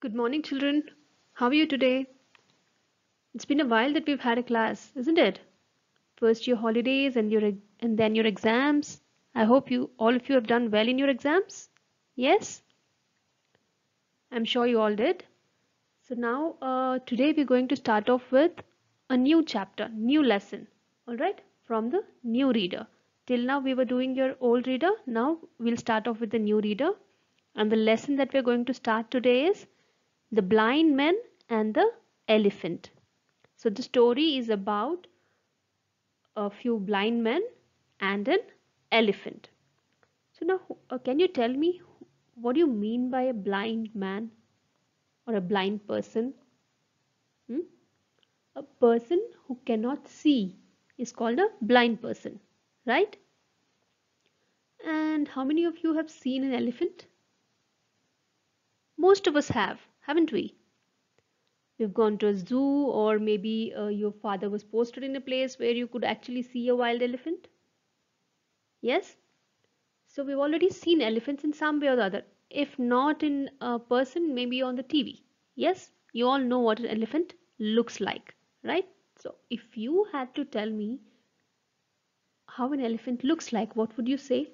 Good morning, children. How are you today? It's been a while that we've had a class, isn't it? First your holidays and your and then your exams. I hope you all of you have done well in your exams. Yes? I'm sure you all did. So now uh, today we're going to start off with a new chapter, new lesson. All right? From the new reader. Till now we were doing your old reader. Now we'll start off with the new reader. And the lesson that we're going to start today is the blind man and the elephant. So the story is about a few blind men and an elephant. So now uh, can you tell me what do you mean by a blind man or a blind person? Hmm? A person who cannot see is called a blind person, right? And how many of you have seen an elephant? Most of us have haven't we? We've gone to a zoo, or maybe uh, your father was posted in a place where you could actually see a wild elephant. Yes? So we've already seen elephants in some way or the other. If not in a person, maybe on the TV. Yes? You all know what an elephant looks like, right? So if you had to tell me how an elephant looks like, what would you say?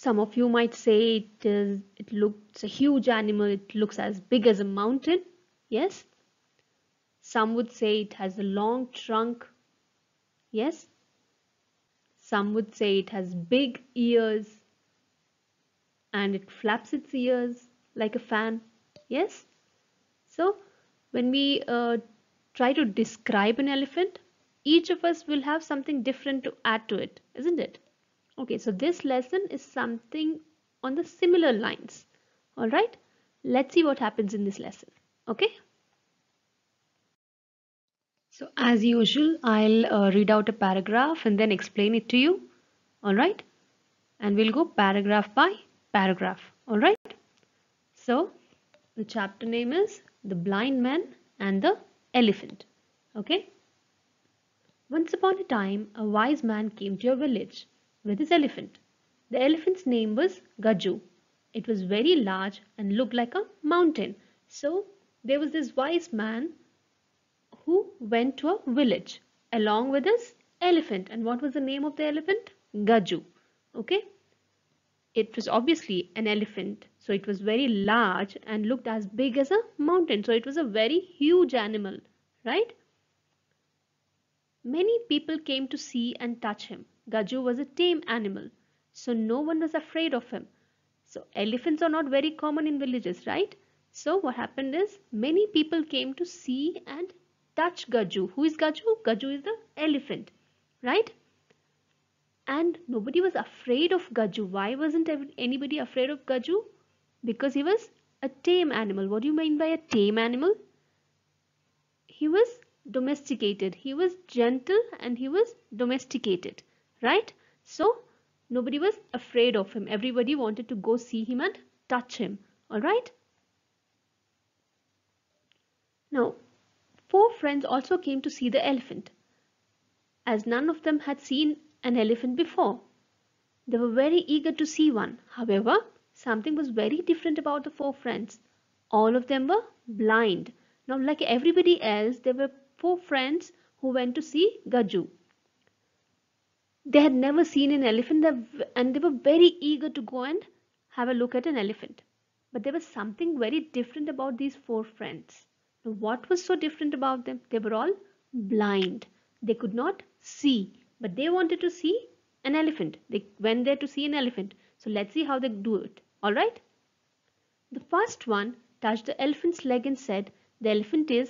Some of you might say it is it looks a huge animal. It looks as big as a mountain. Yes. Some would say it has a long trunk. Yes. Some would say it has big ears and it flaps its ears like a fan. Yes. So when we uh, try to describe an elephant each of us will have something different to add to it isn't it okay so this lesson is something on the similar lines. All right? Let's see what happens in this lesson. Okay? So as usual I'll uh, read out a paragraph and then explain it to you. All right? And we'll go paragraph by paragraph. All right? So the chapter name is the blind man and the elephant. Okay? Once upon a time a wise man came to a village with his elephant. The elephant's name was Gaju. It was very large and looked like a mountain. So there was this wise man who went to a village along with his elephant. And what was the name of the elephant? Gaju. Okay. It was obviously an elephant. So it was very large and looked as big as a mountain. So it was a very huge animal. Right? Many people came to see and touch him. Gaju was a tame animal, so no one was afraid of him. So elephants are not very common in villages, right? So what happened is many people came to see and touch Gaju. Who is Gaju? Gaju is the elephant, right? And nobody was afraid of Gaju. Why wasn't anybody afraid of Gaju? Because he was a tame animal. What do you mean by a tame animal? He was domesticated. He was gentle and he was domesticated right? So nobody was afraid of him. Everybody wanted to go see him and touch him. All right? Now, four friends also came to see the elephant, as none of them had seen an elephant before. They were very eager to see one. However, something was very different about the four friends. All of them were blind. Now, like everybody else, there were four friends who went to see Gaju. They had never seen an elephant and they were very eager to go and have a look at an elephant. But there was something very different about these four friends. Now, what was so different about them? They were all blind. They could not see, but they wanted to see an elephant. They went there to see an elephant. So let's see how they do it. All right? The first one touched the elephant's leg and said, The elephant is